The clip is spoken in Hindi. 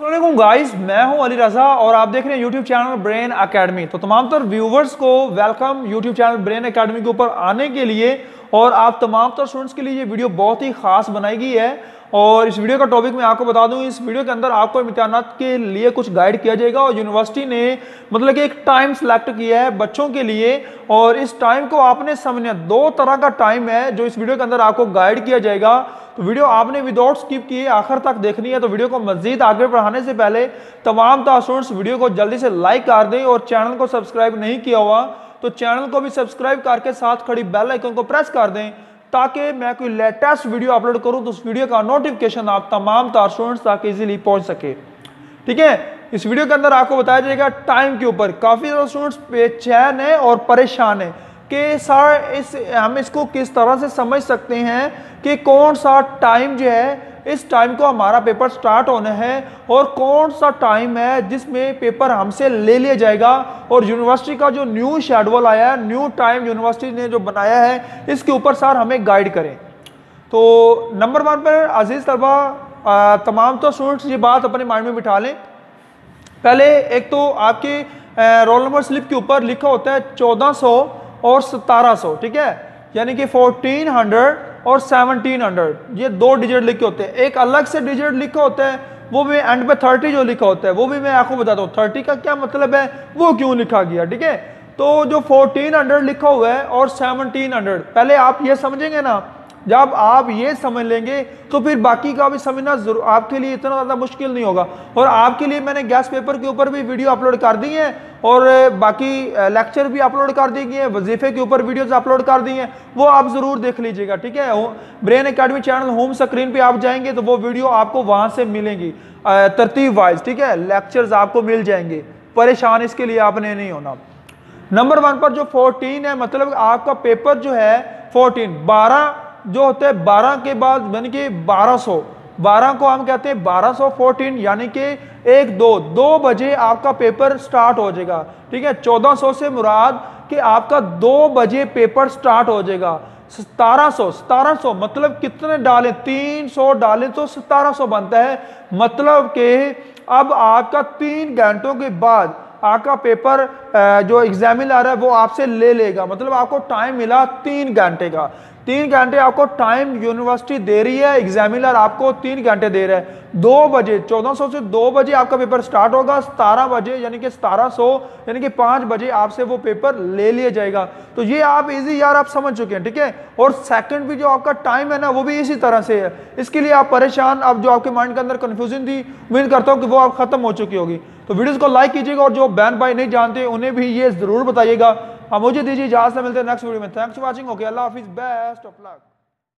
गाइस मैं हूँ अली रजा और आप देख रहे हैं यूट्यूब चैनल ब्रेन एकेडमी तो तमाम तर व्यूवर्स को welcome YouTube channel Brain Academy के ऊपर आने के लिए और आप तमाम तर स्टूडेंट्स के लिए ये वीडियो बहुत ही खास बनाई गई है। और इस वीडियो का टॉपिक मैं आपको बता दूँ, इस वीडियो के अंदर आपको इम्तहान के लिए कुछ गाइड किया जाएगा और यूनिवर्सिटी ने मतलब कि एक टाइम सेलेक्ट किया है बच्चों के लिए और इस टाइम को आपने समझना दो तरह का टाइम है जो इस वीडियो के अंदर आपको गाइड किया जाएगा। तो वीडियो आपने विदाउट स्किप किए आखिर तक देखनी है तो वीडियो को मजीद आगे बढ़ाने से पहले तमाम स्टूडेंट्स वीडियो को जल्दी से लाइक कर दें और चैनल को सब्सक्राइब नहीं किया हुआ तो चैनल को भी सब्सक्राइब करके साथ खड़ी बेल आइकन को प्रेस कर दें, ताकि मैं कोई लेटेस्ट वीडियो अपलोड करूँ तो उस वीडियो का नोटिफिकेशन आप तमाम तार स्टूडेंट्स तक इजीली पहुँच सके। ठीक है? इस वीडियो के अंदर आपको बताया जाएगा टाइम के ऊपर। काफ़ी ज़्यादा स्टूडेंट्स बेचैन है और परेशान है कि सर, इस, हम इसको किस तरह से समझ सकते हैं कि कौन सा टाइम जो है, इस टाइम को हमारा पेपर स्टार्ट होना है और कौन सा टाइम है जिसमें पेपर हमसे ले लिया जाएगा और यूनिवर्सिटी का जो न्यू शेड्यूल आया है न्यू टाइम यूनिवर्सिटी ने जो बनाया है, इसके ऊपर सर हमें गाइड करें। तो नंबर वन पर अज़ीज़ तलबा तमाम तो स्टूडेंट्स ये बात अपने माइंड में बिठा लें। पहले एक तो आपके रोल नंबर स्लिप के ऊपर लिखा होता है 1400 और 1700 ठीक है? यानी कि 1400 और 1700 ये दो डिजिट लिखे होते हैं। एक अलग से डिजिट लिखा होता है, वो भी एंड पे 30 जो लिखा होता है, वो भी मैं आपको बताता हूँ। 30 का क्या मतलब है? वो क्यों लिखा गया, ठीक है? तो जो 1400 लिखा हुआ है और 1700 पहले आप ये समझेंगे ना जब आप ये समझ लेंगे तो फिर बाकी का भी समझना आपके लिए इतना ज़्यादा मुश्किल नहीं होगा। और आपके लिए मैंने गैस पेपर के ऊपर भी वीडियो अपलोड कर दी है, और बाकी लेक्चर भी अपलोड कर दिए गए वजीफे के ऊपर वीडियोस अपलोड कर दी हैं, वो आप ज़रूर देख लीजिएगा, ठीक है? Brain Academy channel home screen पर आप जाएँगे तो वो वीडियो आपको वहाँ से मिलेंगी। तरतीब वाइज ठीक है? लेक्चर्स आपको मिल जाएँगे। परेशान इसके लिए आपने नहीं होना। नंबर वन पर जो फोर्टीन है मतलब आपका पेपर जो है फोर्टीन बारह जो होते हैं बारह के बाद, यानी कि बारह सौ। बारह को हम कहते हैं बारह सौ फोर्टीन यानी कि एक दो दो बजे आपका पेपर स्टार्ट हो जाएगा। ठीक है? चौदह सौ से मुराद कि आपका दो बजे पेपर स्टार्ट हो जाएगा। सतारह सौ सतारह सौ मतलब कितने डालें? तीन सौ डालें तो सतारह सौ बनता है। मतलब कि अब आपका तीन घंटों के बाद आपका पेपर जो एग्जामिनर है वो आपसे ले लेगा। मतलब आपको टाइम मिला तीन घंटे का। तीन घंटे आपको टाइम यूनिवर्सिटी दे रही है एग्जामिनर आपको तीन घंटे दे रहा है। दो बजे, चौदह सौ से दो बजे आपका पेपर स्टार्ट होगा, सतारह बजे, यानी कि सतारह सौ, यानी कि पाँच बजे आपसे वो पेपर ले लिया जाएगा। तो ये आप इजी यार, आप समझ चुके हैं, ठीक है? और सेकंड भी जो आपका टाइम है ना, वो भी इसी तरह से है। इसके लिए आप परेशान, अब जो आपके माइंड के अंदर कन्फ्यूज़न थी, उम्मीद करता हूँ कि वो आप खत्म हो चुकी होगी। तो वीडियोस को लाइक कीजिएगा और जो बैन भाई नहीं जानते, उन्हें भी ये ज़रूर बताइएगा अब मुझे दीजिए इजाज़त मिलते हैं नेक्स्ट वीडियो में। थैंक्स वाचिंग ओके अल्लाह हाफिज बेस्ट ऑफ़ लक